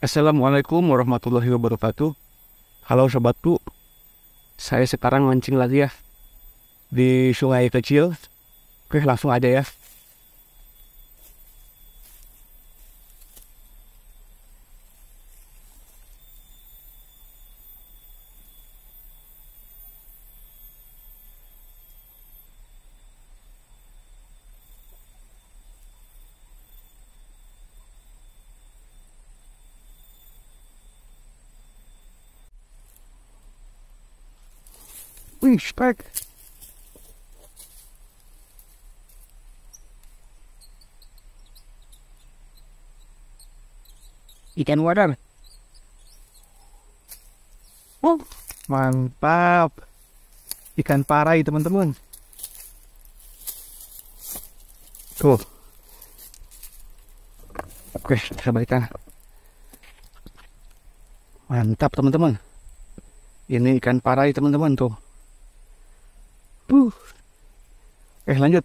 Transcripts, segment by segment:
Assalamualaikum warahmatullahi wabarakatuh. Halo sobatku, saya sekarang mancing lagi ya di sungai kecil. Oke langsung aja ya. Wih, strike. Ikan wadah. Oh, mantap. Ikan parai, teman-teman. Tuh. Oke, kita balikkan. Mantap, teman-teman. Ini ikan parai, teman-teman, tuh. Eh lanjut.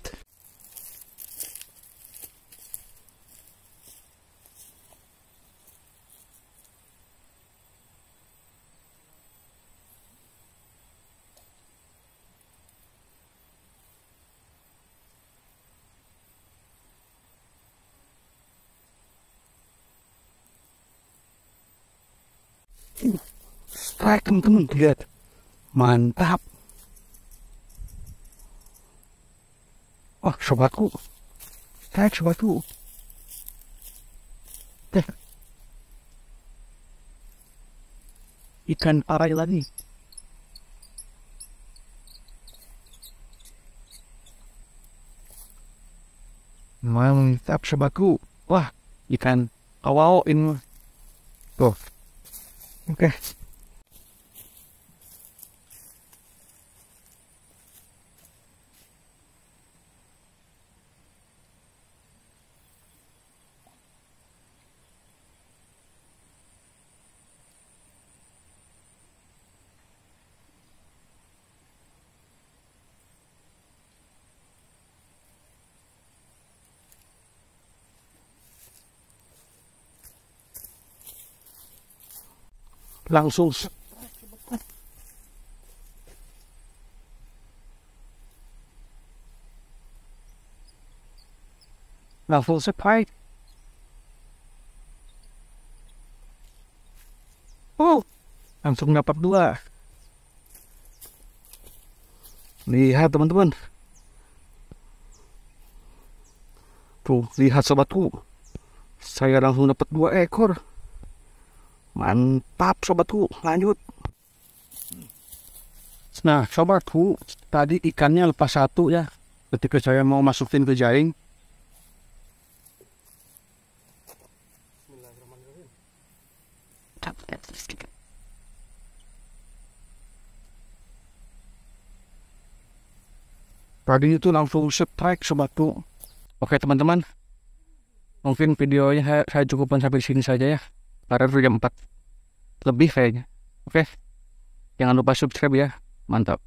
Strike teman-teman lihat mantap Oh, sobatku. Tarik sobatku. Teh. Ikan parai lagi. Mantap sobatku. Wah, ikan kawau ini. Tuh. Oke. Okay. Langsung langsung sepai oh langsung dapat dua. Lihat teman-teman. Tuh lihat sobatku. Saya langsung dapat dua ekor Mantap sobatku, lanjut. Nah sobatku, tadi ikannya lepas satu ya. Ketika saya mau masukin ke jaring. Tadi itu langsung strike sobatku. Oke teman-teman, mungkin videonya saya, saya cukupkan sampai sini saja ya karena jam 4 lebih kayaknya. Oke. Jangan lupa subscribe ya. Mantap